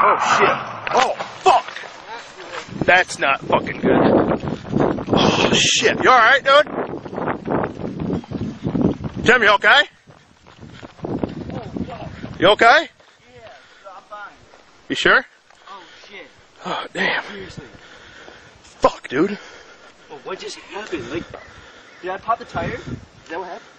Oh shit. Oh fuck. That's not fucking good. Oh shit. You alright, dude? Tim, you okay? You okay? Yeah, I'm fine. You sure? Oh shit. Oh damn. Seriously. Fuck, dude. Well, what just happened? Like, did I pop the tire? Is that what happened?